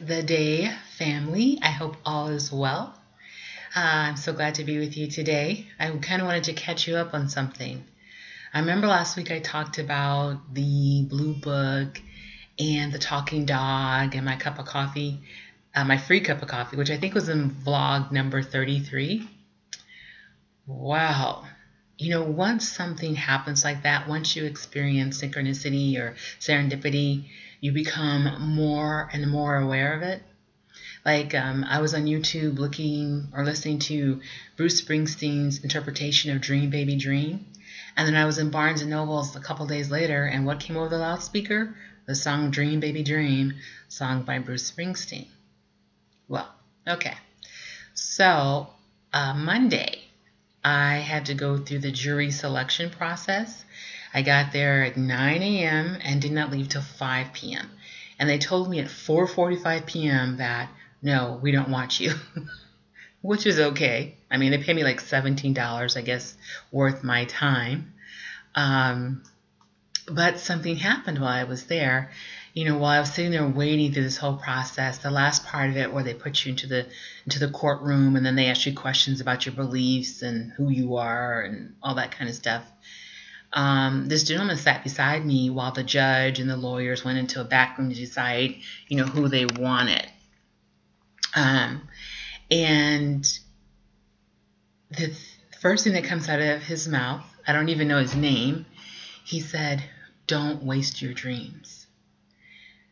The Day family. I hope all is well. Uh, I'm so glad to be with you today. I kind of wanted to catch you up on something. I remember last week I talked about the Blue Book and the Talking Dog and my cup of coffee, uh, my free cup of coffee, which I think was in vlog number 33. Wow. You know, once something happens like that, once you experience synchronicity or serendipity, you become more and more aware of it. Like um, I was on YouTube looking or listening to Bruce Springsteen's interpretation of Dream Baby Dream. And then I was in Barnes and Nobles a couple days later, and what came over the loudspeaker? The song Dream Baby Dream, sung by Bruce Springsteen. Well, okay. So, uh, Monday, I had to go through the jury selection process I got there at 9 a.m. and did not leave till 5 p.m. And they told me at 4:45 p.m. that no, we don't want you, which is okay. I mean, they paid me like $17, I guess, worth my time. Um, but something happened while I was there. You know, while I was sitting there waiting through this whole process, the last part of it where they put you into the into the courtroom and then they ask you questions about your beliefs and who you are and all that kind of stuff um, this gentleman sat beside me while the judge and the lawyers went into a back room to decide, you know, who they wanted. Um, and the first thing that comes out of his mouth, I don't even know his name, he said, Don't waste your dreams.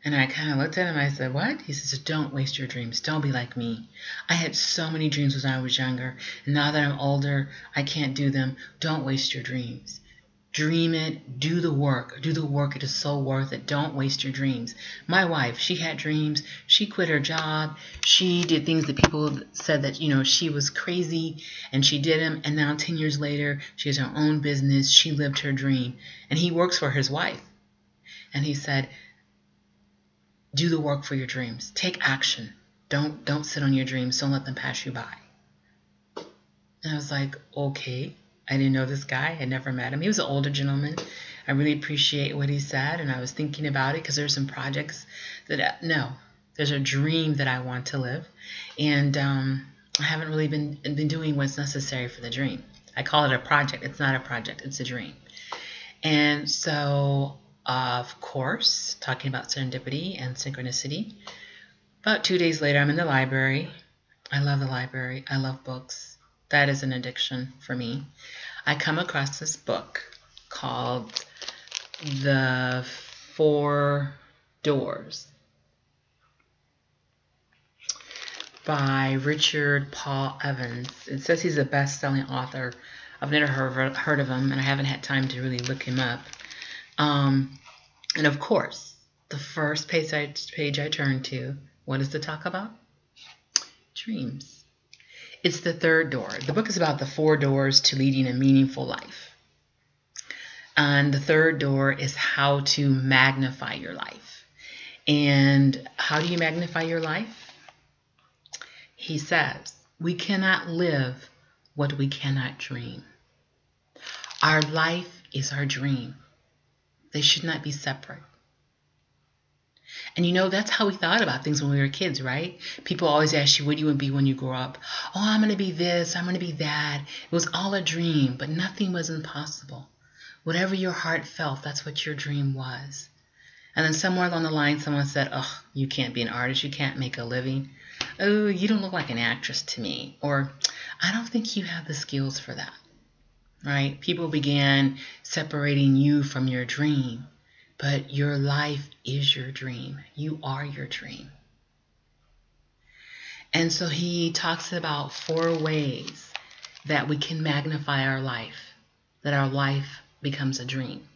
And I kind of looked at him. I said, What? He says, Don't waste your dreams. Don't be like me. I had so many dreams when I was younger. And now that I'm older, I can't do them. Don't waste your dreams. Dream it, do the work, do the work. It is so worth it. Don't waste your dreams. My wife, she had dreams. She quit her job. She did things that people said that, you know, she was crazy and she did them. And now 10 years later, she has her own business. She lived her dream. And he works for his wife. And he said, do the work for your dreams. Take action. Don't don't sit on your dreams. Don't let them pass you by. And I was like, okay. I didn't know this guy. I never met him. He was an older gentleman. I really appreciate what he said, and I was thinking about it because there's some projects that uh, no, there's a dream that I want to live, and um, I haven't really been been doing what's necessary for the dream. I call it a project. It's not a project. It's a dream. And so, of course, talking about serendipity and synchronicity. About two days later, I'm in the library. I love the library. I love books. That is an addiction for me. I come across this book called The Four Doors by Richard Paul Evans. It says he's a best selling author. I've never heard, of him, and I haven't had time to really look him up. Um, and of course, the first page I, page I turn to, what does it talk about? Dreams. It's the third door. The book is about the four doors to leading a meaningful life. And the third door is how to magnify your life. And how do you magnify your life? He says, we cannot live what we cannot dream. Our life is our dream. They should not be separate. And you know, that's how we thought about things when we were kids, right? People always ask you, what do you want to be when you grow up? Oh, I'm going to be this, I'm going to be that. It was all a dream, but nothing was impossible. Whatever your heart felt, that's what your dream was. And then somewhere along the line, someone said, Oh, you can't be an artist, you can't make a living. Oh, you don't look like an actress to me. Or, I don't think you have the skills for that. Right? People began separating you from your dream. But your life is your dream. You are your dream. And so he talks about four ways that we can magnify our life, that our life becomes a dream.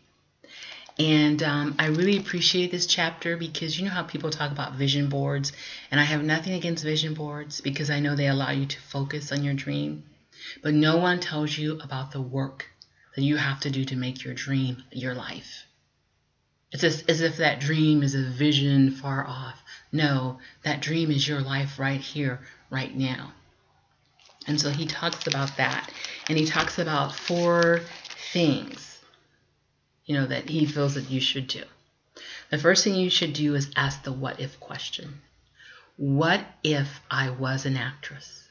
And um, I really appreciate this chapter because you know how people talk about vision boards, and I have nothing against vision boards because I know they allow you to focus on your dream. But no one tells you about the work that you have to do to make your dream your life. It's as, as if that dream is a vision far off. No, that dream is your life right here, right now. And so he talks about that. And he talks about four things, you know, that he feels that you should do. the first thing you should do is ask the what if question. What if I was an actress?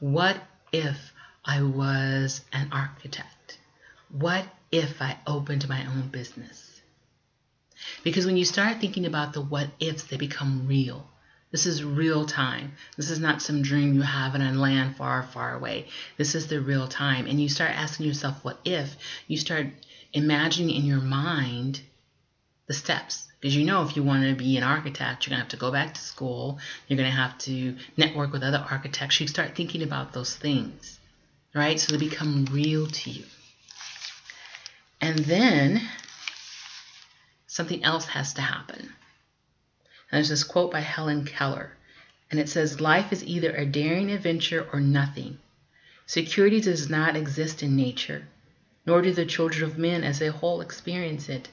What if I was an architect? What if I opened my own business? Because when you start thinking about the what ifs, they become real. This is real time. This is not some dream you have in a land far, far away. This is the real time. And you start asking yourself, what if? You start imagining in your mind the steps. Because you know, if you want to be an architect, you're going to have to go back to school. You're going to have to network with other architects. You start thinking about those things, right? So they become real to you. And then something else has to happen. And there's this quote by Helen Keller, and it says, Life is either a daring adventure or nothing. Security does not exist in nature, nor do the children of men as a whole experience it.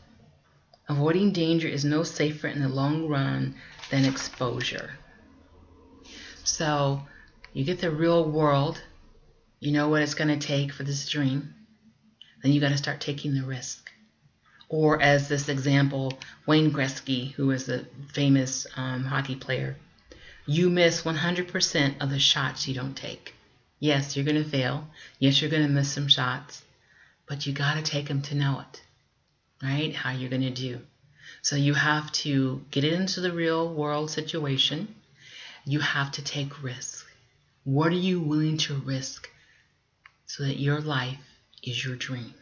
Avoiding danger is no safer in the long run than exposure. So you get the real world, you know what it's going to take for this dream, then you got to start taking the risk. Or, as this example, Wayne Gretzky, who is a famous um, hockey player, you miss 100% of the shots you don't take. Yes, you're going to fail. Yes, you're going to miss some shots, but you got to take them to know it right? How you're going to do. So you have to get into the real world situation. You have to take risks. What are you willing to risk so that your life is your dream?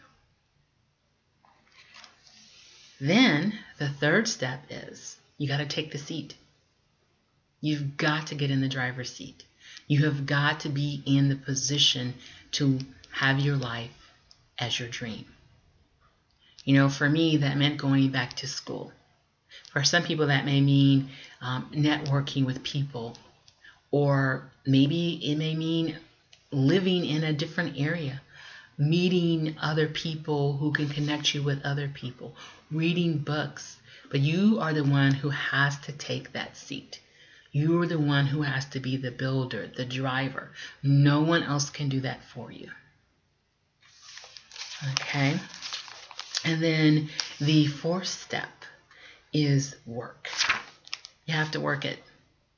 Then the third step is you got to take the seat. You've got to get in the driver's seat. You have got to be in the position to have your life as your dream. You know, for me, that meant going back to school. For some people, that may mean um, networking with people, or maybe it may mean living in a different area, meeting other people who can connect you with other people, reading books. But you are the one who has to take that seat. You are the one who has to be the builder, the driver. No one else can do that for you. Okay. And then the fourth step is work. You have to work it.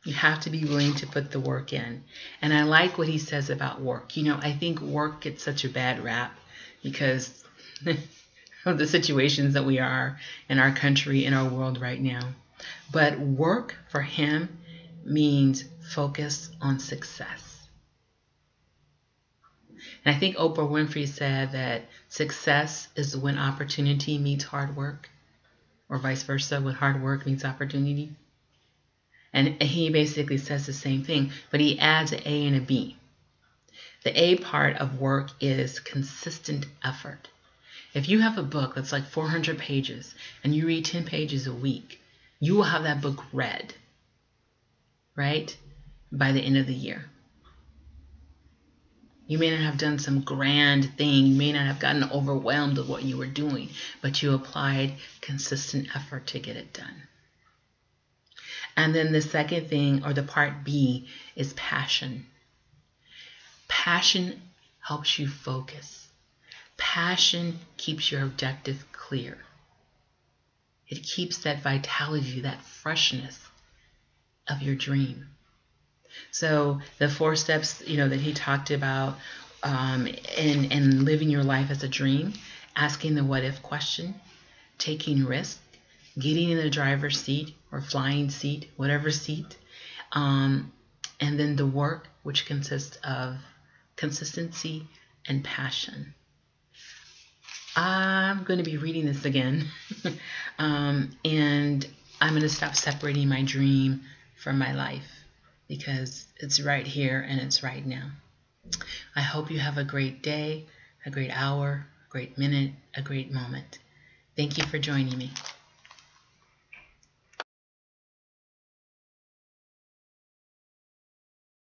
You have to be willing to put the work in. And I like what he says about work. You know, I think work gets such a bad rap because of the situations that we are in our country, in our world right now. But work for him means focus on success. And I think Oprah Winfrey said that success is when opportunity meets hard work, or vice versa, when hard work meets opportunity. And he basically says the same thing, but he adds an A and a B. The A part of work is consistent effort. If you have a book that's like 400 pages and you read 10 pages a week, you will have that book read, right, by the end of the year. You may not have done some grand thing. You may not have gotten overwhelmed with what you were doing, but you applied consistent effort to get it done. And then the second thing, or the part B, is passion. Passion helps you focus. Passion keeps your objective clear. It keeps that vitality, that freshness of your dream. So the four steps, you know, that he talked about um, in, in living your life as a dream, asking the what if question, taking risk, getting in the driver's seat or flying seat, whatever seat, um, and then the work, which consists of consistency and passion. I'm going to be reading this again, um, and I'm going to stop separating my dream from my life because it's right here and it's right now. I hope you have a great day, a great hour, a great minute, a great moment. Thank you for joining me.